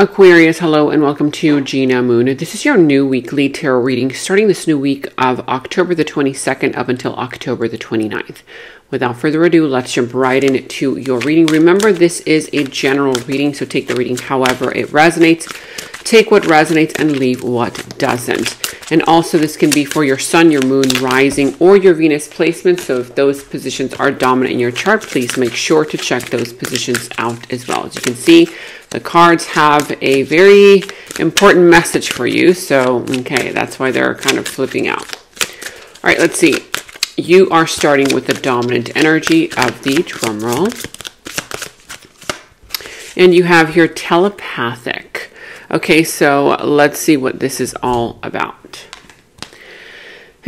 Aquarius, hello and welcome to Gena Moon. This is your new weekly tarot reading starting this new week of October the 22nd up until October the 29th. Without further ado, let's jump right into your reading. Remember, this is a general reading, so take the reading however it resonates. Take what resonates and leave what doesn't. And also, this can be for your sun, your moon, rising, or your Venus placement. So, if those positions are dominant in your chart, please make sure to check those positions out as well. As you can see, the cards have a very important message for you. So, okay, that's why they're kind of flipping out. All right, let's see. You are starting with the dominant energy of the drum roll. And you have here telepathic. Okay, so let's see what this is all about.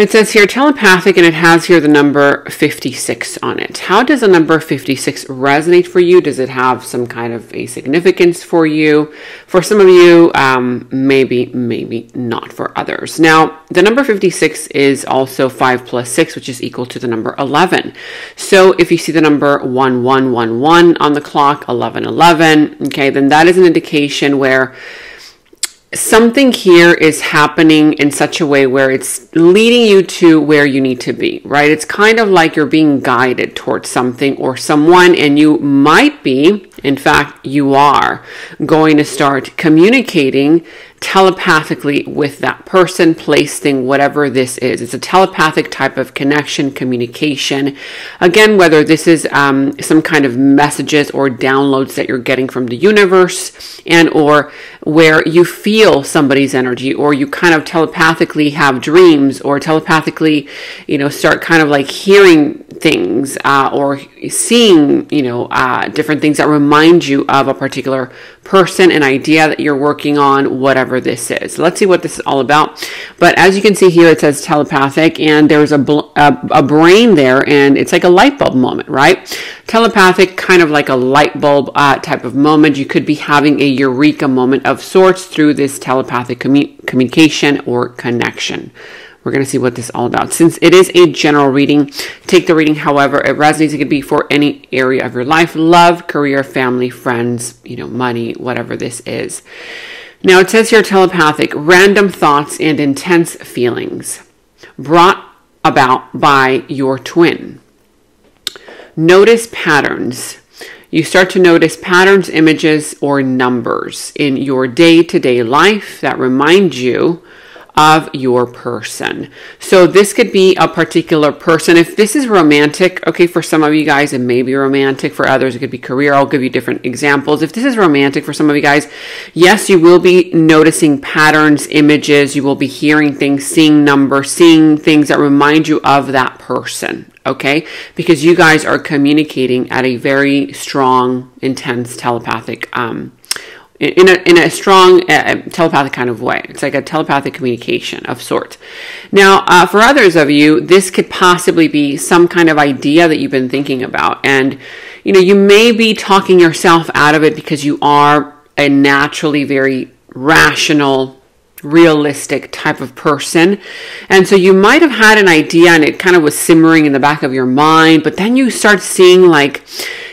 It says here telepathic and it has here the number 56 on it. How does a number 56 resonate for you? Does it have some kind of a significance for you? For some of you, um, maybe, maybe not for others. Now, the number 56 is also 5 plus 6, which is equal to the number 11. So if you see the number 1111 on the clock, 1111, okay, then that is an indication where something here is happening in such a way where it's leading you to where you need to be, right? It's kind of like you're being guided towards something or someone, and you might be, in fact, you are going to start communicating telepathically with that person, place, thing, whatever this is. It's a telepathic type of connection, communication. Again, whether this is um, some kind of messages or downloads that you're getting from the universe, and or where you feel somebody's energy, or you kind of telepathically have dreams, or telepathically, you know, start kind of like hearing things uh, or seeing, you know, uh, different things that remind you of a particular person, an idea that you're working on, whatever this is. Let's see what this is all about. But as you can see here, it says telepathic, and there's a, a, a brain there, and it's like a light bulb moment, right? Telepathic, kind of like a light bulb uh, type of moment. You could be having a eureka moment of sorts through this telepathic commu- communication or connection. We're going to see what this is all about. Since it is a general reading, take the reading however it resonates. It could be for any area of your life, love, career, family, friends, you know, money, whatever this is. Now it says here telepathic, random thoughts and intense feelings brought about by your twin. Notice patterns. You start to notice patterns, images, or numbers in your day to day life that remind you of your person. So this could be a particular person. If this is romantic, okay, for some of you guys, it may be romantic. For others, it could be career. I'll give you different examples. If this is romantic for some of you guys, yes, you will be noticing patterns, images. You will be hearing things, seeing numbers, seeing things that remind you of that person. Okay, because you guys are communicating at a very strong, intense telepathic um, in a, in a strong uh, telepathic kind of way. It's like a telepathic communication of sorts. Now, uh, for others of you, this could possibly be some kind of idea that you've been thinking about. And, you know, you may be talking yourself out of it because you are a naturally very rational, realistic type of person. And so you might have had an idea and it kind of was simmering in the back of your mind, but then you start seeing like,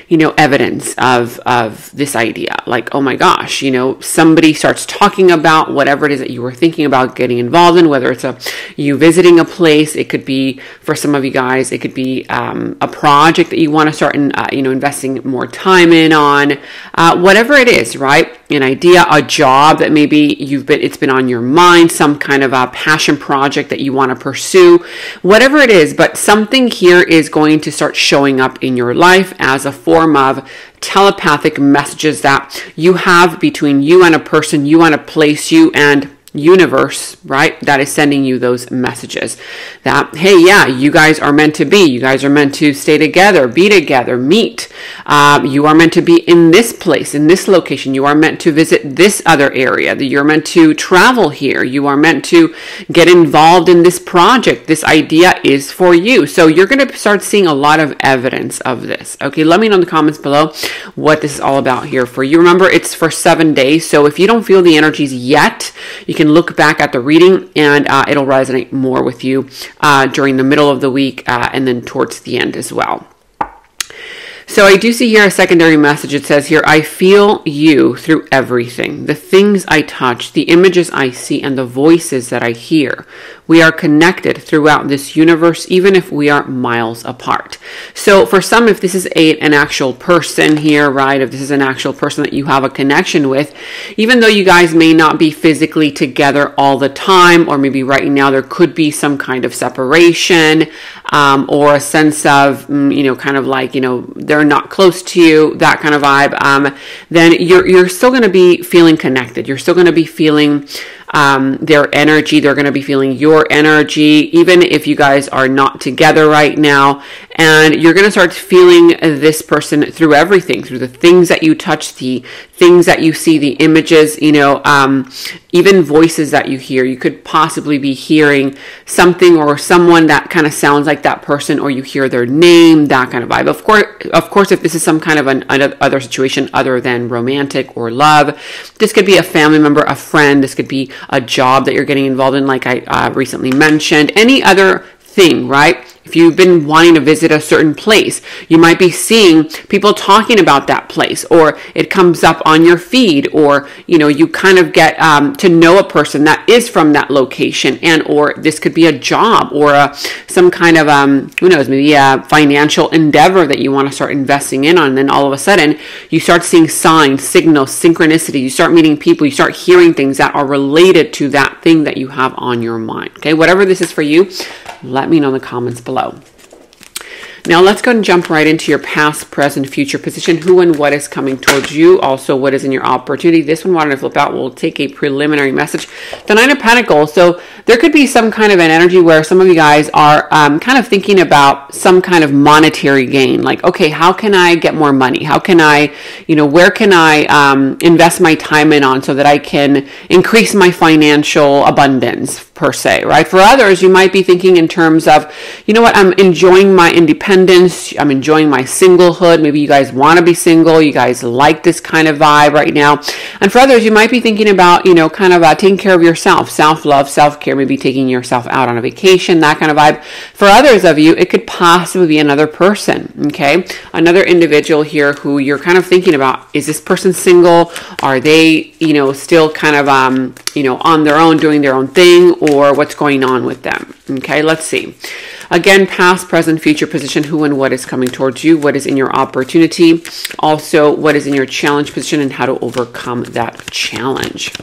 you know, evidence of, of this idea. Like, oh my gosh, you know, somebody starts talking about whatever it is that you were thinking about getting involved in, whether it's a you visiting a place, it could be for some of you guys, it could be um, a project that you want to start, in, uh, you know, investing more time in on, uh, whatever it is, right? An idea, a job that maybe you've been, it's been on your mind, some kind of a passion project that you want to pursue, whatever it is, but something here is going to start showing up in your life as a form form of telepathic messages that you have between you and a person, you and a place, you and universe, right? That is sending you those messages that, hey, yeah, you guys are meant to be. You guys are meant to stay together, be together, meet. Um, you are meant to be in this place, in this location. You are meant to visit this other area. You're meant to travel here. You are meant to get involved in this project. This idea is for you. So you're going to start seeing a lot of evidence of this. Okay, let me know in the comments below what this is all about here for you. Remember, it's for seven days. So if you don't feel the energies yet, you can look back at the reading and uh, it'll resonate more with you uh, during the middle of the week uh, and then towards the end as well. So I do see here a secondary message. It says here, I feel you through everything. The things I touch, the images I see, and the voices that I hear. We are connected throughout this universe, even if we are miles apart. So for some, if this is a, an actual person here, right, if this is an actual person that you have a connection with, even though you guys may not be physically together all the time, or maybe right now there could be some kind of separation um, or a sense of, mm, you know, kind of like, you know, they're not close to you, that kind of vibe, um, then you're, you're still going to be feeling connected. You're still going to be feeling um, their energy. They're going to be feeling your energy, even if you guys are not together right now. And you're going to start feeling this person through everything, through the things that you touch, the things that you see, the images, you know, um, even voices that you hear. You could possibly be hearing something or someone that kind of sounds like that person, or you hear their name, that kind of vibe. Of course, of course, if this is some kind of an other situation other than romantic or love, this could be a family member, a friend. This could be a job that you're getting involved in, like I uh, recently mentioned. Any other thing, right? If you've been wanting to visit a certain place, you might be seeing people talking about that place, or it comes up on your feed, or you know you kind of get um, to know a person that is from that location, and or this could be a job or a, some kind of um, who knows maybe a financial endeavor that you want to start investing in on. And then all of a sudden you start seeing signs, signals, synchronicity. You start meeting people. You start hearing things that are related to that thing that you have on your mind. Okay, whatever this is for you, let me know in the comments below below. Now let's go and jump right into your past, present, future position. Who and what is coming towards you. Also, what is in your opportunity. This one wanted to flip out. We'll take a preliminary message. The Nine of Pentacles. So there could be some kind of an energy where some of you guys are um, kind of thinking about some kind of monetary gain. Like, okay, how can I get more money? How can I, you know, where can I um, invest my time in on so that I can increase my financial abundance per se, right? For others, you might be thinking in terms of, you know what, I'm enjoying my independence, I'm enjoying my singlehood. Maybe you guys want to be single, you guys like this kind of vibe right now. And for others, you might be thinking about, you know, kind of uh, taking care of yourself, self love, self care, maybe taking yourself out on a vacation, that kind of vibe. For others of you, it could possibly be another person, okay? Another individual here who you're kind of thinking about, is this person single? Are they, you know, still kind of, um, you know, on their own, doing their own thing? Or what's going on with them. Okay, let's see. Again, past, present, future position, who and what is coming towards you, what is in your opportunity, also what is in your challenge position, and how to overcome that challenge.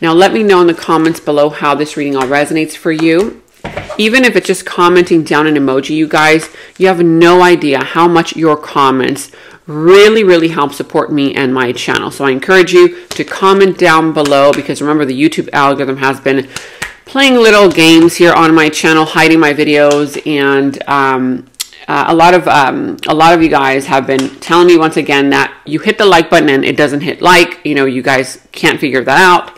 Now, let me know in the comments below how this reading all resonates for you. Even if it's just commenting down an emoji, you guys, you have no idea how much your comments really, really help support me and my channel. So I encourage you to comment down below because remember the YouTube algorithm has been playing little games here on my channel, hiding my videos and um, uh, a lot of um, a lot of you guys have been telling me once again that you hit the like button and it doesn't hit like. You know, you guys can't figure that out.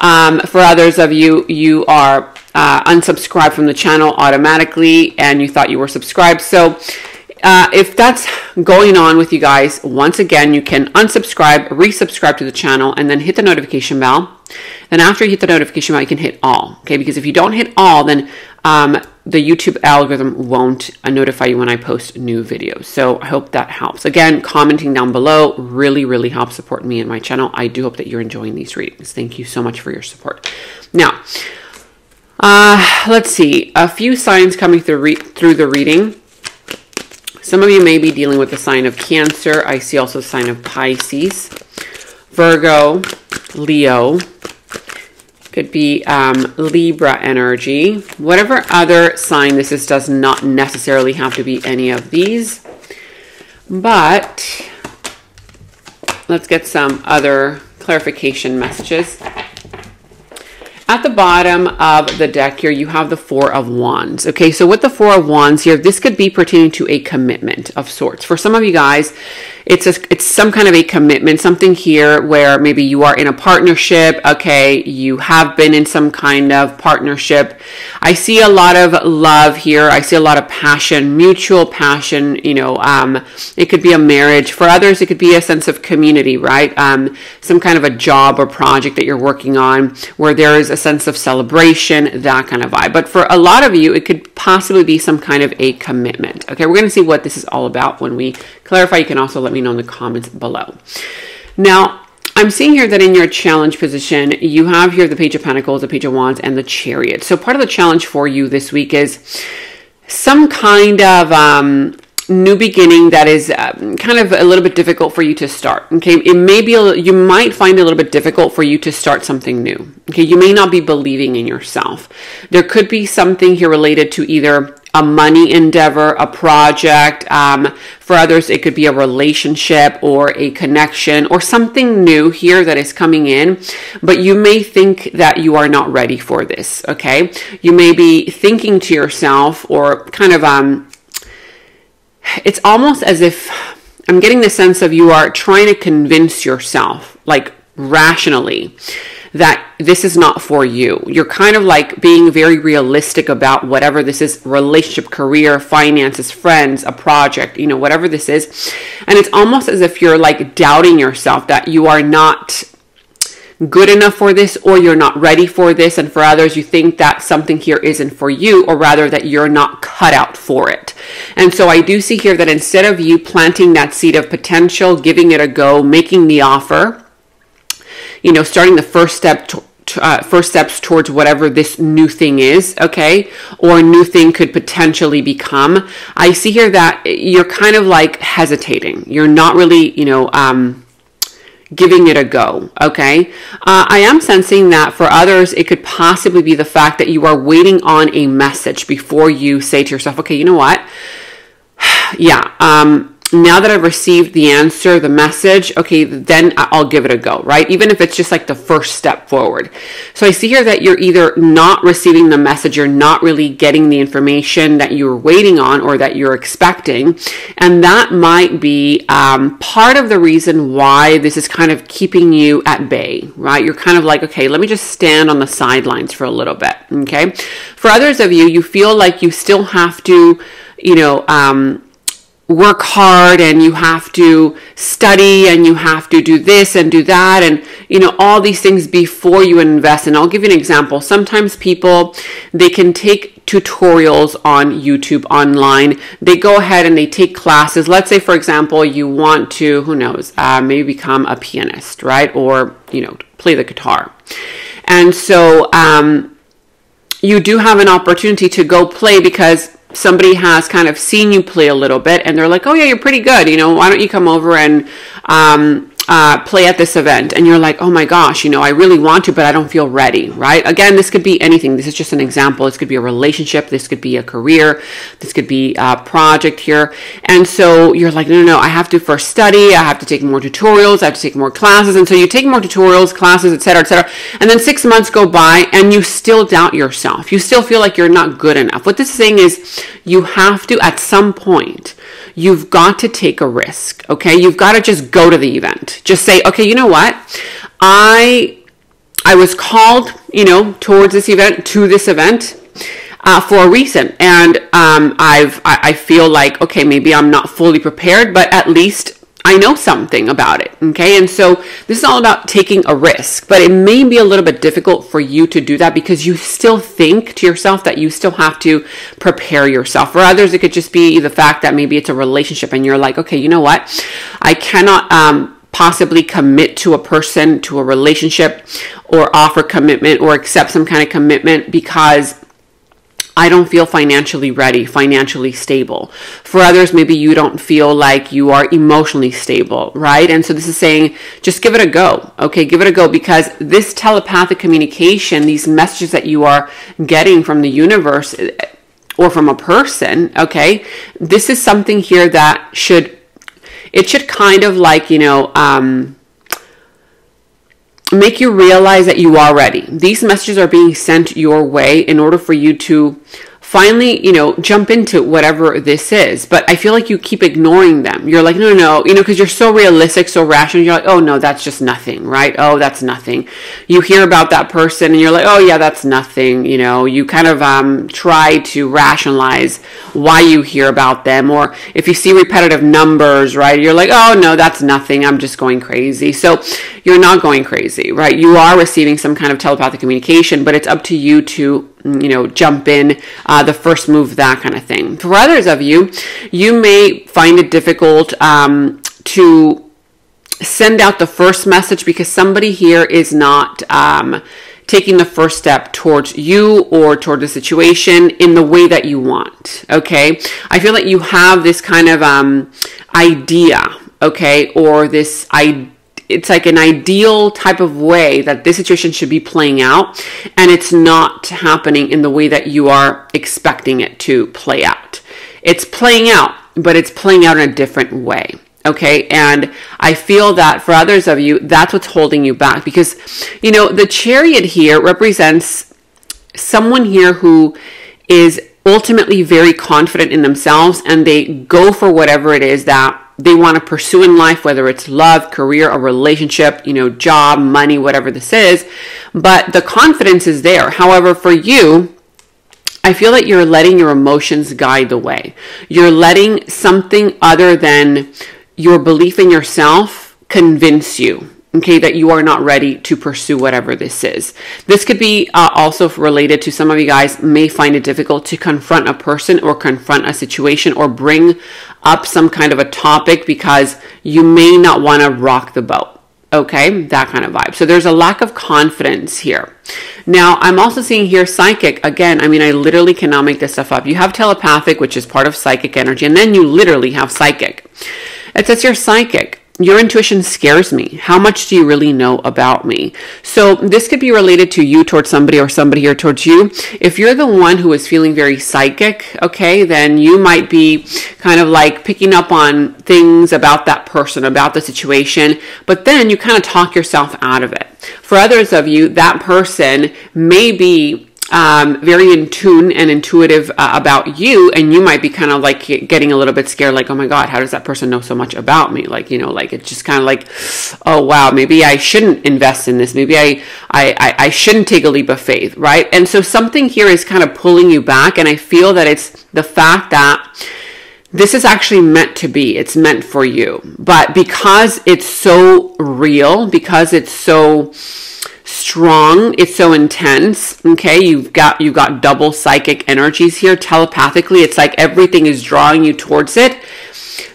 Um, for others of you, you are uh, unsubscribed from the channel automatically and you thought you were subscribed. So uh, if that's going on with you guys, once again, you can unsubscribe, resubscribe to the channel, and then hit the notification bell. Then after you hit the notification bell, you can hit all, okay? Because if you don't hit all, then um, the YouTube algorithm won't uh, notify you when I post new videos. So I hope that helps. Again, commenting down below really, really helps support me and my channel. I do hope that you're enjoying these readings. Thank you so much for your support. Now, uh, let's see. A few signs coming through, through the reading. Some of you may be dealing with the sign of Cancer. I see also sign of Pisces, Virgo, Leo. Could be um, Libra energy. Whatever other sign this is does not necessarily have to be any of these. But let's get some other clarification messages. At the bottom of the deck here, you have the Four of Wands. Okay, so with the Four of Wands here, this could be pertaining to a commitment of sorts. For some of you guys, it's a, it's some kind of a commitment, something here where maybe you are in a partnership. Okay, you have been in some kind of partnership. I see a lot of love here. I see a lot of passion, mutual passion. You know, um, it could be a marriage. For others, it could be a sense of community, right? Um, some kind of a job or project that you're working on where there is a sense of celebration, that kind of vibe. But for a lot of you, it could possibly be some kind of a commitment. Okay, we're going to see what this is all about when we clarify. You can also let me know in the comments below. Now, I'm seeing here that in your challenge position, you have here the Page of Pentacles, the Page of Wands, and the Chariot. So part of the challenge for you this week is some kind of um, new beginning that is um, kind of a little bit difficult for you to start. Okay, it may be a, you might find it a little bit difficult for you to start something new. Okay, you may not be believing in yourself. There could be something here related to either a money endeavor, a project. Um, for others, it could be a relationship or a connection or something new here that is coming in. But you may think that you are not ready for this. Okay, you may be thinking to yourself or kind of um, it's almost as if I'm getting the sense of you are trying to convince yourself, like rationally, that this is not for you. You're kind of like being very realistic about whatever this is relationship, career, finances, friends, a project, you know, whatever this is. And it's almost as if you're like doubting yourself that you are not good enough for this or you're not ready for this. And for others, you think that something here isn't for you, or rather that you're not cut out for it. And so I do see here that instead of you planting that seed of potential, giving it a go, making the offer, you know, starting the first step to, uh, first steps towards whatever this new thing is, okay, or a new thing could potentially become. I see here that you're kind of like hesitating. You're not really, you know, um, giving it a go. Okay. Uh, I am sensing that for others, it could possibly be the fact that you are waiting on a message before you say to yourself, okay, you know what? yeah. Um, now that I've received the answer, the message, okay, then I'll give it a go, right? Even if it's just like the first step forward. So I see here that you're either not receiving the message, you're not really getting the information that you're waiting on or that you're expecting. And that might be um, part of the reason why this is kind of keeping you at bay, right? You're kind of like, okay, let me just stand on the sidelines for a little bit, okay? For others of you, you feel like you still have to, you know, um, work hard and you have to study and you have to do this and do that and you know all these things before you invest. And I'll give you an example. Sometimes people they can take tutorials on YouTube online. They go ahead and they take classes. Let's say for example you want to who knows uh, maybe become a pianist right? Or you know play the guitar. And so um, you do have an opportunity to go play because somebody has kind of seen you play a little bit and they're like, oh yeah, you're pretty good. You know, why don't you come over and um, uh, play at this event and you're like, oh my gosh, you know, I really want to, but I don't feel ready, right? Again, this could be anything. This is just an example. This could be a relationship. This could be a career. This could be a project here. And so you're like, no, no, no, I have to first study. I have to take more tutorials. I have to take more classes. And so you take more tutorials, classes, etc., etc. And then six months go by and you still doubt yourself. You still feel like you're not good enough. What this is saying is you have to, at some point, you've got to take a risk, okay? You've got to just go to the event. Just say, okay, you know what? I I was called, you know, towards this event, to this event. Uh, for a reason, and um, I've I, I feel like okay, maybe I'm not fully prepared, but at least I know something about it. Okay. And so this is all about taking a risk, but it may be a little bit difficult for you to do that because you still think to yourself that you still have to prepare yourself. For others, it could just be the fact that maybe it's a relationship and you're like, okay, you know what? I cannot, um, possibly commit to a person, to a relationship, or offer commitment or accept some kind of commitment because I don't feel financially ready, financially stable. For others, maybe you don't feel like you are emotionally stable, right? And so this is saying just give it a go. Okay, give it a go because this telepathic communication, these messages that you are getting from the universe eh, or from a person, okay, this is something here that should, it should kind of like, you know, um, make you realize that you are ready. These messages are being sent your way in order for you to finally, you know, jump into whatever this is. But I feel like you keep ignoring them. You're like, no, no, you know, because you're so realistic, so rational. You're like, oh, no, that's just nothing, right? Oh, that's nothing. You hear about that person and you're like, oh, yeah, that's nothing. You know, you kind of um, try to rationalize why you hear about them. Or if you see repetitive numbers, right, you're like, oh, no, that's nothing. I'm just going crazy. So you're not going crazy, right? You are receiving some kind of telepathic communication, but it's up to you to you know, jump in, uh, the first move, that kind of thing. For others of you, you may find it difficult um, to send out the first message because somebody here is not um, taking the first step towards you or toward the situation in the way that you want. Okay. I feel like you have this kind of um, idea, okay, or this idea it's like an ideal type of way that this situation should be playing out and it's not happening in the way that you are expecting it to play out. It's playing out but it's playing out in a different way okay? And i feel that for others of you that's what's holding you back because you know the chariot here represents someone here who is ultimately very confident in themselves and they go for whatever it is that they want to pursue in life, whether it's love, career, a relationship, you know, job, money, whatever this is. But the confidence is there. However, for you, I feel that you're letting your emotions guide the way. You're letting something other than your belief in yourself convince you okay, that you are not ready to pursue whatever this is. This could be uh, also related to some of you guys may find it difficult to confront a person or confront a situation or bring up some kind of a topic because you may not want to rock the boat. Okay, that kind of vibe. So there's a lack of confidence here. Now, I'm also seeing here psychic. Again, I mean, I literally cannot make this stuff up. You have telepathic, which is part of psychic energy, and then you literally have psychic. It says you're psychic your intuition scares me. How much do you really know about me? So this could be related to you towards somebody or somebody here towards you. If you're the one who is feeling very psychic, okay, then you might be kind of like picking up on things about that person, about the situation, but then you kind of talk yourself out of it. For others of you, that person may be um, very in tune and intuitive uh, about you, and you might be kind of like getting a little bit scared, like, oh my God, how does that person know so much about me? Like, you know, like it's just kind of like, oh wow, maybe I shouldn't invest in this. Maybe I, I, I shouldn't take a leap of faith, right? And so something here is kind of pulling you back, and I feel that it's the fact that this is actually meant to be. It's meant for you. But because it's so real, because it's so strong it's so intense okay? You've got you've got double psychic energies here telepathically. It's like everything is drawing you towards it.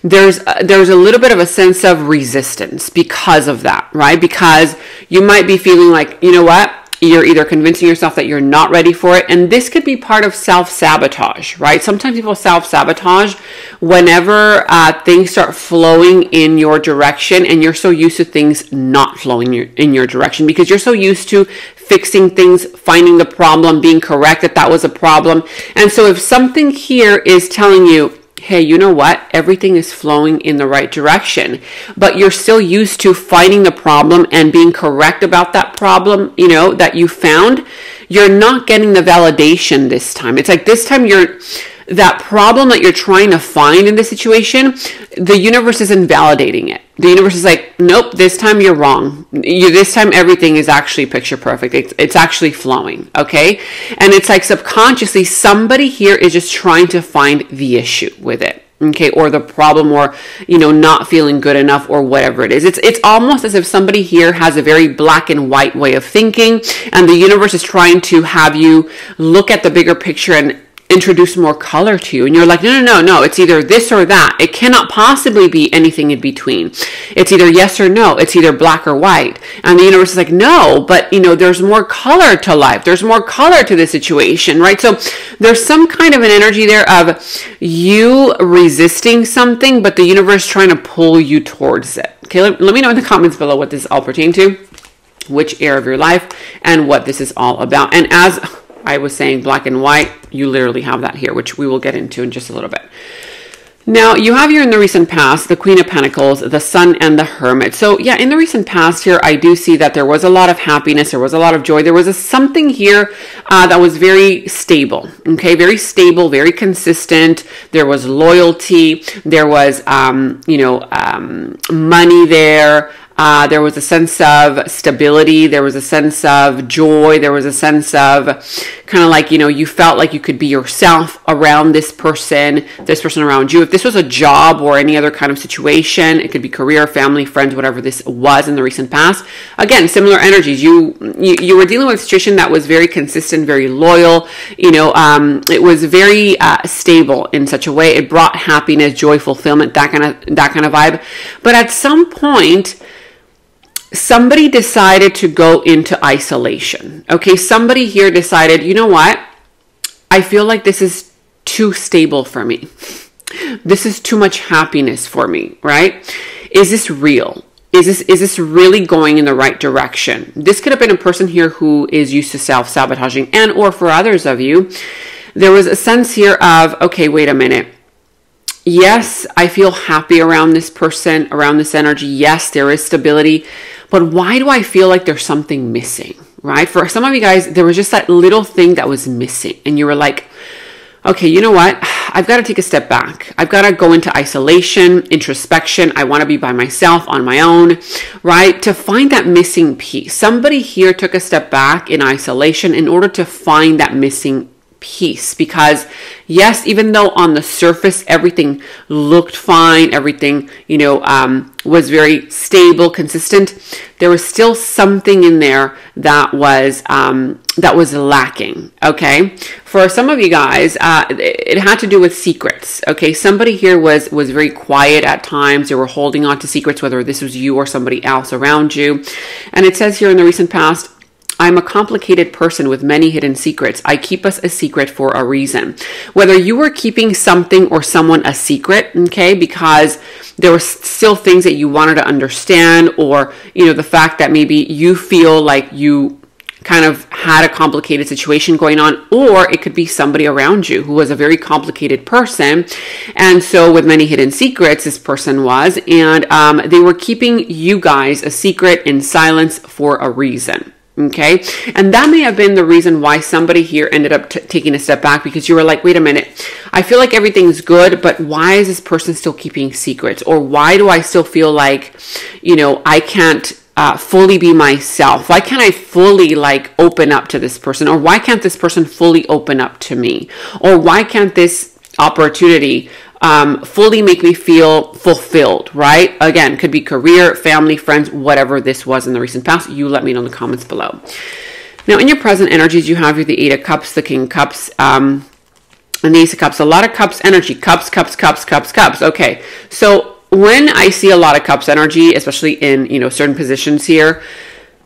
There's uh, there's a little bit of a sense of resistance because of that right? Because you might be feeling like you know what you're either convincing yourself that you're not ready for it. And this could be part of self sabotage, right? Sometimes people self sabotage whenever uh, things start flowing in your direction and you're so used to things not flowing in your direction because you're so used to fixing things, finding the problem, being correct that that was a problem. And so if something here is telling you, hey, you know what? Everything is flowing in the right direction, but you're still used to finding the problem and being correct about that problem, you know, that you found. You're not getting the validation this time. It's like this time you're that problem that you're trying to find in the situation, the universe is invalidating it. The universe is like, nope, this time you're wrong. You, this time everything is actually picture perfect. It's, it's actually flowing, okay? And it's like subconsciously somebody here is just trying to find the issue with it okay or the problem or you know not feeling good enough or whatever it is it's it's almost as if somebody here has a very black and white way of thinking and the universe is trying to have you look at the bigger picture and introduce more color to you. And you're like, no, no, no, no, it's either this or that. It cannot possibly be anything in between. It's either yes or no. It's either black or white. And the universe is like, no, but you know, there's more color to life. There's more color to the situation, right? So there's some kind of an energy there of you resisting something, but the universe trying to pull you towards it. Okay, let, let me know in the comments below what this all pertain to, which area of your life, and what this is all about. And as I was saying black and white, you literally have that here, which we will get into in just a little bit. Now, you have here in the recent past the Queen of Pentacles, the Sun, and the Hermit. So, yeah, in the recent past here, I do see that there was a lot of happiness, there was a lot of joy. There was a, something here uh, that was very stable, okay? Very stable, very consistent. There was loyalty, there was, um, you know, um, money there. Uh, there was a sense of stability. There was a sense of joy. There was a sense of kind of like, you know, you felt like you could be yourself around this person, this person around you. If this was a job or any other kind of situation, it could be career, family, friends, whatever this was in the recent past. Again, similar energies. You, you, you were dealing with a situation that was very consistent, very loyal. You know, um, it was very uh, stable in such a way. It brought happiness, joy, fulfillment, that kind of, that kind of vibe. But at some point, somebody decided to go into isolation. Okay, somebody here decided, you know what? I feel like this is too stable for me. This is too much happiness for me, right? Is this real? Is this is this really going in the right direction? This could have been a person here who is used to self-sabotaging and or for others of you, there was a sense here of, okay, wait a minute yes, I feel happy around this person, around this energy. Yes, there is stability, but why do I feel like there's something missing, right? For some of you guys, there was just that little thing that was missing, and you were like, okay, you know what? I've got to take a step back. I've got to go into isolation, introspection. I want to be by myself on my own, right? To find that missing piece. Somebody here took a step back in isolation in order to find that missing piece because yes even though on the surface everything looked fine everything you know um, was very stable consistent there was still something in there that was um, that was lacking okay? For some of you guys uh, it had to do with secrets okay? Somebody here was was very quiet at times. They were holding on to secrets whether this was you or somebody else around you. And it says here in the recent past I'm a complicated person with many hidden secrets. I keep us a secret for a reason. Whether you were keeping something or someone a secret, okay, because there were still things that you wanted to understand, or, you know, the fact that maybe you feel like you kind of had a complicated situation going on, or it could be somebody around you who was a very complicated person. And so, with many hidden secrets, this person was, and um, they were keeping you guys a secret in silence for a reason. Okay. And that may have been the reason why somebody here ended up t- taking a step back because you were like, wait a minute, I feel like everything's good, but why is this person still keeping secrets? Or why do I still feel like, you know, I can't uh, fully be myself? Why can't I fully like open up to this person? Or why can't this person fully open up to me? Or why can't this opportunity um, fully make me feel fulfilled, right? Again, could be career, family, friends, whatever this was in the recent past. You let me know in the comments below. Now, in your present energies, you have the Eight of Cups, the King Cups, um, and the Ace of Cups. A lot of Cups energy. Cups, Cups, Cups, Cups, Cups. Okay, so when I see a lot of Cups energy, especially in you know certain positions here,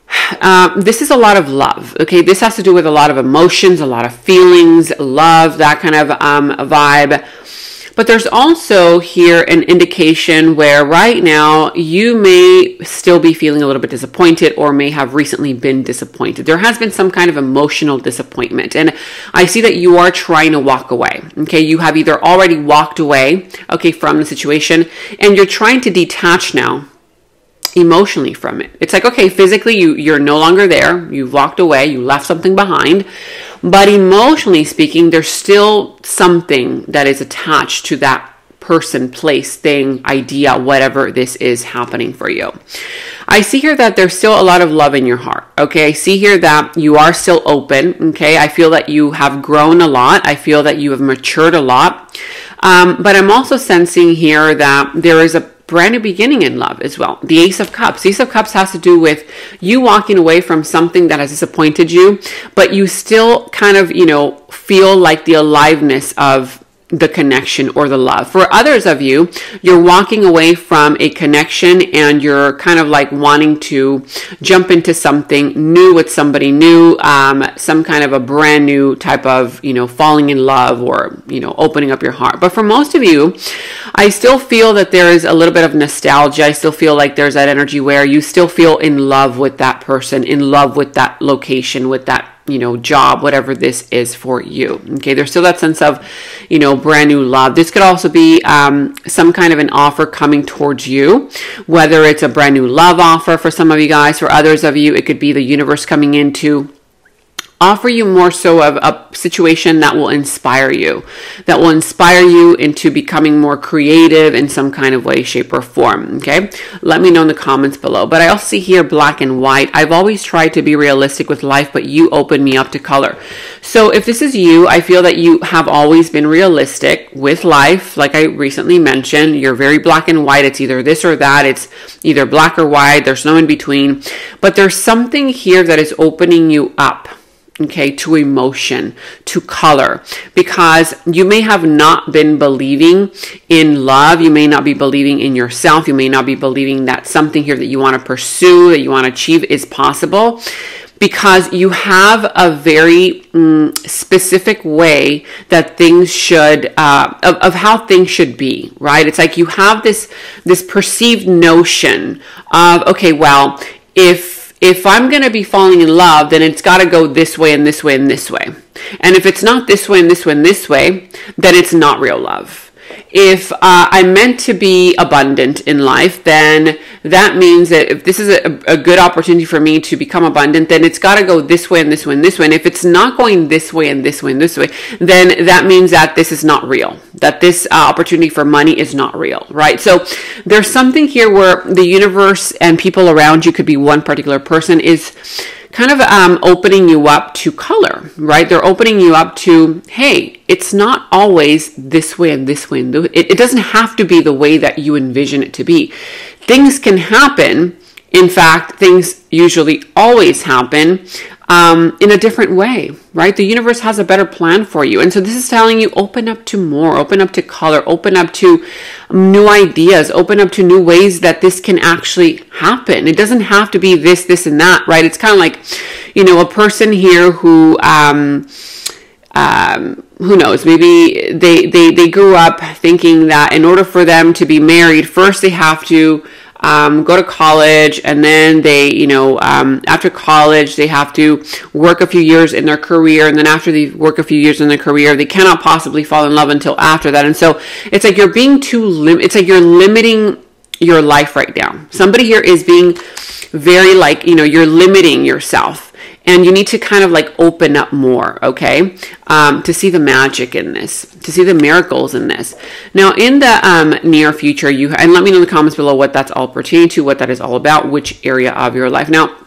um, this is a lot of love. Okay, this has to do with a lot of emotions, a lot of feelings, love, that kind of um, vibe. But there's also here an indication where right now you may still be feeling a little bit disappointed or may have recently been disappointed. There has been some kind of emotional disappointment. And I see that you are trying to walk away. Okay, you have either already walked away, okay, from the situation and you're trying to detach now emotionally from it. It's like, okay, physically you, you're no longer there. You've walked away. You left something behind. But emotionally speaking, there's still something that is attached to that person, place, thing, idea, whatever this is happening for you. I see here that there's still a lot of love in your heart. Okay. I see here that you are still open. Okay. I feel that you have grown a lot. I feel that you have matured a lot. Um, but I'm also sensing here that there is a brand new beginning in love as well. The Ace of Cups. The Ace of Cups has to do with you walking away from something that has disappointed you, but you still kind of, you know, feel like the aliveness of the connection or the love. For others of you, you're walking away from a connection and you're kind of like wanting to jump into something new with somebody new, um, some kind of a brand new type of, you know, falling in love or, you know, opening up your heart. But for most of you, I still feel that there is a little bit of nostalgia. I still feel like there's that energy where you still feel in love with that person, in love with that location, with that you know, job, whatever this is for you. Okay, there's still that sense of, you know, brand new love. This could also be um, some kind of an offer coming towards you, whether it's a brand new love offer for some of you guys, for others of you, it could be the universe coming into offer you more so of a situation that will inspire you, that will inspire you into becoming more creative in some kind of way, shape, or form. Okay, let me know in the comments below. But I also see here black and white. I've always tried to be realistic with life, but you open me up to color. So if this is you, I feel that you have always been realistic with life. Like I recently mentioned, you're very black and white. It's either this or that. It's either black or white. There's no in between. But there's something here that is opening you up okay, to emotion, to color, because you may have not been believing in love. You may not be believing in yourself. You may not be believing that something here that you want to pursue, that you want to achieve is possible. Because you have a very mm, specific way that things should, uh, of, of how things should be, right? It's like you have this this perceived notion of, okay, well, if if I'm going to be falling in love, then it's got to go this way and this way and this way. And if it's not this way and this way and this way, then it's not real love if uh, I'm meant to be abundant in life, then that means that if this is a, a good opportunity for me to become abundant, then it's got to go this way and this way and this way. And if it's not going this way and this way and this way, then that means that this is not real, that this uh, opportunity for money is not real, right? So there's something here where the universe and people around you could be one particular person is kind of um, opening you up to color, right? They're opening you up to, hey, it's not always this way and this way. And it, it doesn't have to be the way that you envision it to be. Things can happen. In fact, things usually always happen um, in a different way, right? The universe has a better plan for you. And so this is telling you open up to more, open up to color, open up to new ideas, open up to new ways that this can actually happen. It doesn't have to be this, this, and that, right? It's kind of like, you know, a person here who, um, um, who knows maybe they, they they grew up thinking that in order for them to be married first they have to um, go to college, and then they, you know, um, after college, they have to work a few years in their career, and then after they work a few years in their career, they cannot possibly fall in love until after that. And so it's like you're being too lim. It's like you're limiting your life right now. Somebody here is being very like, you know, you're limiting yourself and you need to kind of like open up more okay um, to see the magic in this to see the miracles in this. Now in the um, near future you and let me know in the comments below what that's all pertaining to what that is all about which area of your life. Now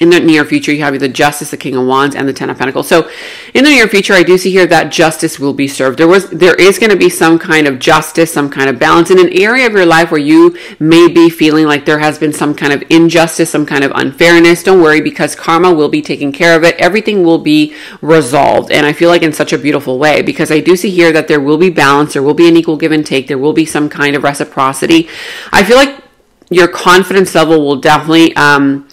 in the near future, you have the Justice, the King of Wands, and the Ten of Pentacles. So, in the near future, I do see here that justice will be served. There was, there is going to be some kind of justice, some kind of balance in an area of your life where you may be feeling like there has been some kind of injustice, some kind of unfairness. Don't worry, because karma will be taking care of it. Everything will be resolved, and I feel like in such a beautiful way because I do see here that there will be balance, there will be an equal give and take, there will be some kind of reciprocity. I feel like your confidence level will definitely. Um,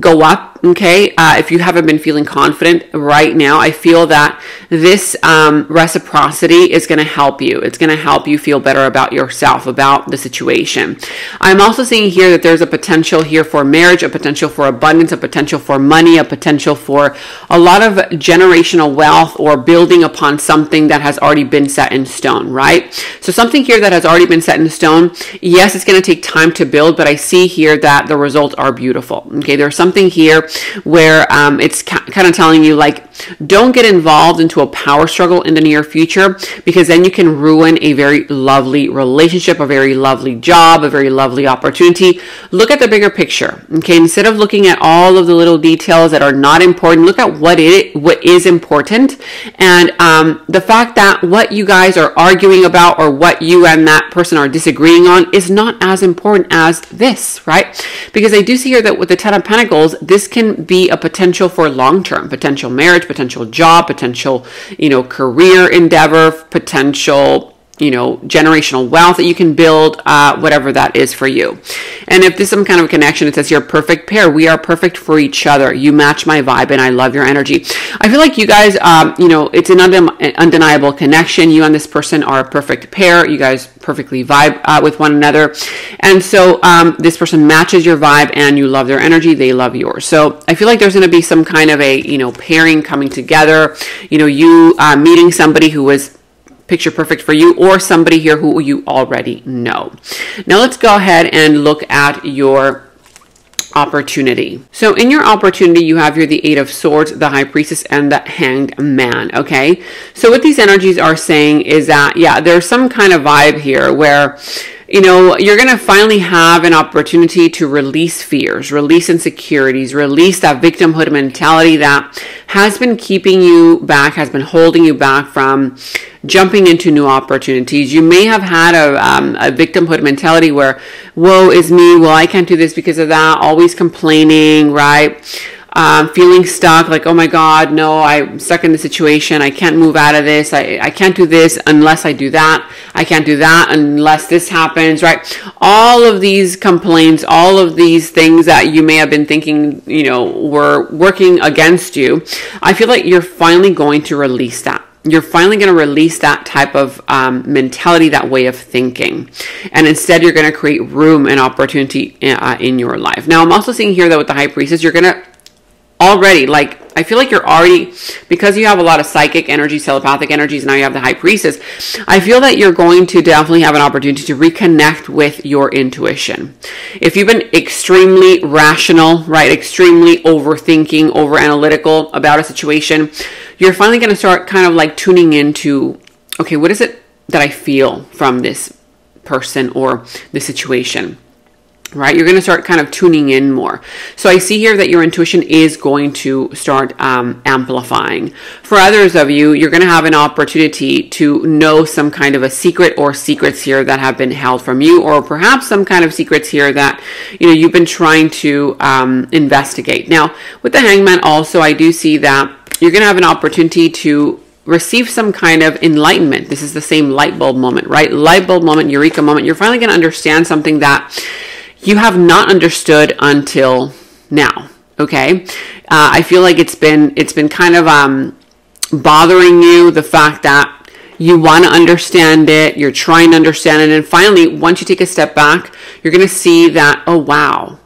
go up. Okay. Uh, if you haven't been feeling confident right now, I feel that this um, reciprocity is going to help you. It's going to help you feel better about yourself, about the situation. I'm also seeing here that there's a potential here for marriage, a potential for abundance, a potential for money, a potential for a lot of generational wealth or building upon something that has already been set in stone, right? So something here that has already been set in stone, yes, it's going to take time to build, but I see here that the results are beautiful. Okay. There's something here where um, it's ca- kind of telling you like don't get involved into a power struggle in the near future because then you can ruin a very lovely relationship, a very lovely job, a very lovely opportunity. Look at the bigger picture. Okay, instead of looking at all of the little details that are not important, look at what it what is important, and um, the fact that what you guys are arguing about or what you and that person are disagreeing on is not as important as this, right? Because I do see here that with the Ten of Pentacles, this can be a potential for long term, potential marriage potential job, potential, you know, career endeavor, potential you know, generational wealth that you can build, uh, whatever that is for you. And if there's some kind of connection, it says you're a perfect pair. We are perfect for each other. You match my vibe and I love your energy. I feel like you guys, um, you know, it's an undeniable connection. You and this person are a perfect pair. You guys perfectly vibe uh, with one another. And so um, this person matches your vibe and you love their energy. They love yours. So I feel like there's going to be some kind of a, you know, pairing coming together. You know, you uh, meeting somebody who was picture perfect for you or somebody here who you already know. Now let's go ahead and look at your opportunity. So in your opportunity, you have here the Eight of Swords, the High Priestess, and the Hanged Man, okay? So what these energies are saying is that, yeah, there's some kind of vibe here where you know, you're going to finally have an opportunity to release fears, release insecurities, release that victimhood mentality that has been keeping you back, has been holding you back from jumping into new opportunities. You may have had a, um, a victimhood mentality where, woe is me, well, I can't do this because of that, always complaining, right? Um, feeling stuck, like, oh my God, no, I'm stuck in the situation. I can't move out of this. I, I can't do this unless I do that. I can't do that unless this happens, right? All of these complaints, all of these things that you may have been thinking, you know, were working against you. I feel like you're finally going to release that you're finally going to release that type of um, mentality, that way of thinking. And instead, you're going to create room and opportunity uh, in your life. Now, I'm also seeing here that with the high priestess, you're going to already like I feel like you're already because you have a lot of psychic energy, telepathic energies, now you have the high priestess. I feel that you're going to definitely have an opportunity to reconnect with your intuition. If you've been extremely rational, right, extremely overthinking, over analytical about a situation, you're finally going to start kind of like tuning into okay, what is it that I feel from this person or the situation? Right? You're going to start kind of tuning in more. So I see here that your intuition is going to start um, amplifying. For others of you, you're going to have an opportunity to know some kind of a secret or secrets here that have been held from you, or perhaps some kind of secrets here that you know you've been trying to um, investigate. Now, with the Hangman, also I do see that you're going to have an opportunity to receive some kind of enlightenment. This is the same light bulb moment, right? Light bulb moment, eureka moment. You're finally going to understand something that you have not understood until now. Okay, uh, I feel like it's been it's been kind of um, bothering you the fact that you want to understand it, you're trying to understand it, and finally, once you take a step back, you're going to see that oh wow,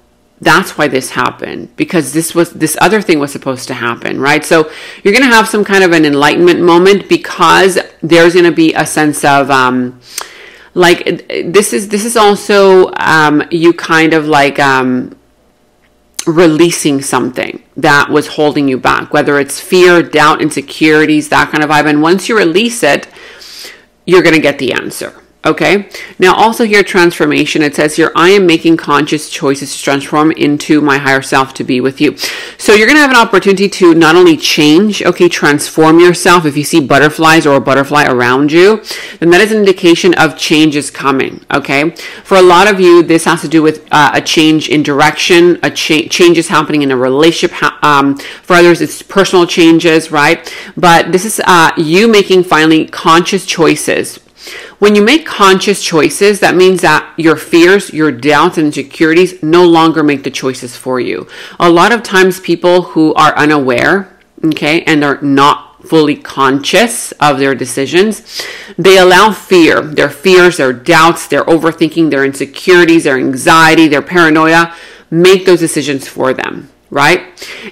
that's why this happened because this was this other thing was supposed to happen right so you're going to have some kind of an enlightenment moment because there's going to be a sense of um, like this is this is also um, you kind of like um, releasing something that was holding you back, whether it's fear, doubt, insecurities, that kind of vibe. And once you release it, you're going to get the answer. Okay. Now, also here, transformation. It says here, I am making conscious choices to transform into my higher self to be with you. So you're going to have an opportunity to not only change, okay, transform yourself. If you see butterflies or a butterfly around you, then that is an indication of change is coming. Okay. For a lot of you, this has to do with uh, a change in direction, a cha- change is happening in a relationship. Um, for others, it's personal changes, right? But this is uh, you making finally conscious choices when you make conscious choices, that means that your fears, your doubts, and insecurities no longer make the choices for you. A lot of times, people who are unaware, okay, and are not fully conscious of their decisions, they allow fear, their fears, their doubts, their overthinking, their insecurities, their anxiety, their paranoia, make those decisions for them right?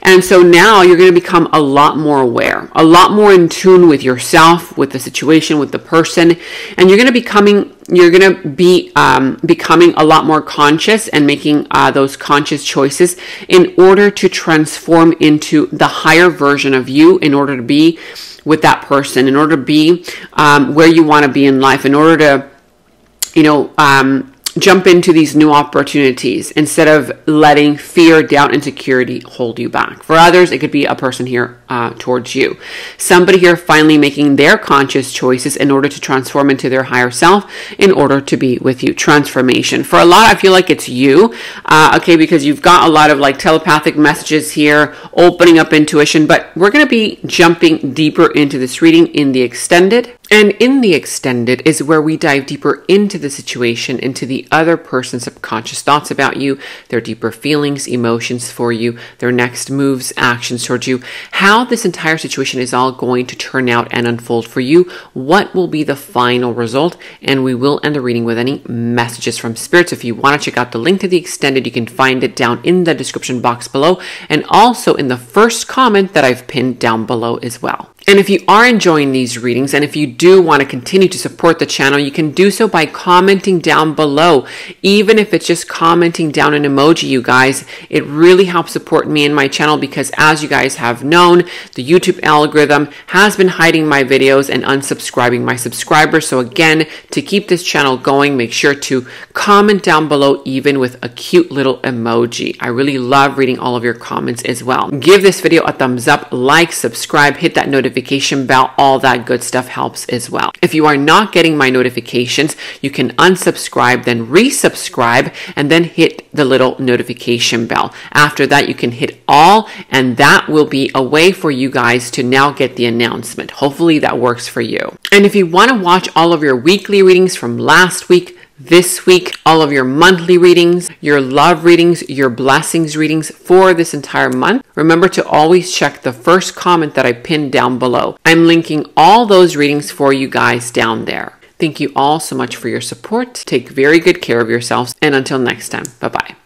And so now you're going to become a lot more aware, a lot more in tune with yourself, with the situation, with the person, and you're going to becoming you're going to be um, becoming a lot more conscious and making uh, those conscious choices in order to transform into the higher version of you in order to be with that person in order to be um, where you want to be in life in order to you know um, jump into these new opportunities instead of letting fear, doubt, and insecurity hold you back. For others, it could be a person here uh, towards you. Somebody here finally making their conscious choices in order to transform into their higher self in order to be with you. Transformation. For a lot, I feel like it's you, uh, okay, because you've got a lot of like telepathic messages here, opening up intuition, but we're going to be jumping deeper into this reading in the extended And in the extended is where we dive deeper into the situation, into the other person's subconscious thoughts about you, their deeper feelings, emotions for you, their next moves, actions towards you, how this entire situation is all going to turn out and unfold for you, what will be the final result, and we will end the reading with any messages from spirits. If you want to check out the link to the extended, you can find it down in the description box below and also in the first comment that I've pinned down below as well. And if you are enjoying these readings and if you do want to continue to support the channel, you can do so by commenting down below. Even if it's just commenting down an emoji, you guys, it really helps support me and my channel because as you guys have known, the YouTube algorithm has been hiding my videos and unsubscribing my subscribers. So again, to keep this channel going, make sure to comment down below even with a cute little emoji. I really love reading all of your comments as well. Give this video a thumbs up, like, subscribe, hit that notification notification bell, all that good stuff helps as well. If you are not getting my notifications, you can unsubscribe, then resubscribe, and then hit the little notification bell. After that, you can hit all, and that will be a way for you guys to now get the announcement. Hopefully, that works for you. And if you want to watch all of your weekly readings from last week, this week, all of your monthly readings, your love readings, your blessings readings for this entire month. Remember to always check the first comment that I pinned down below. I'm linking all those readings for you guys down there. Thank you all so much for your support. Take very good care of yourselves. And until next time, bye bye.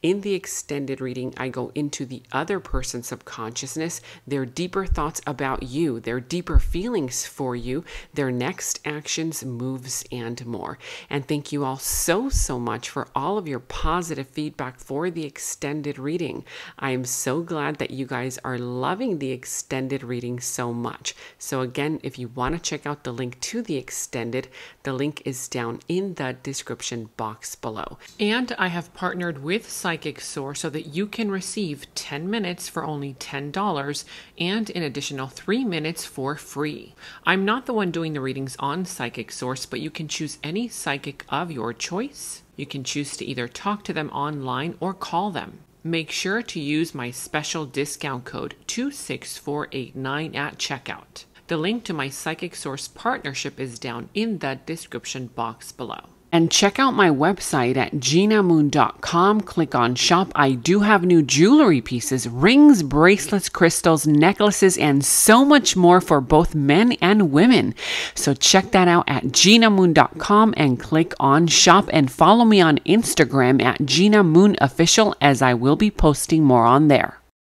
In the extended reading, I go into the other person's subconsciousness, their deeper thoughts about you, their deeper feelings for you, their next actions, moves, and more. And thank you all so, so much for all of your positive feedback for the extended reading. I am so glad that you guys are loving the extended reading so much. So, again, if you want to check out the link to the extended, the link is down in the description box below. And I have partnered with Psychic Source so that you can receive 10 minutes for only $10 and an additional 3 minutes for free. I'm not the one doing the readings on Psychic Source, but you can choose any psychic of your choice. You can choose to either talk to them online or call them. Make sure to use my special discount code 26489 at checkout. The link to my Psychic Source partnership is down in the description box below. And check out my website at genamoon.com. Click on shop. I do have new jewelry pieces, rings, bracelets, crystals, necklaces, and so much more for both men and women. So check that out at genamoon.com and click on shop and follow me on Instagram at Gena Moon Official as I will be posting more on there.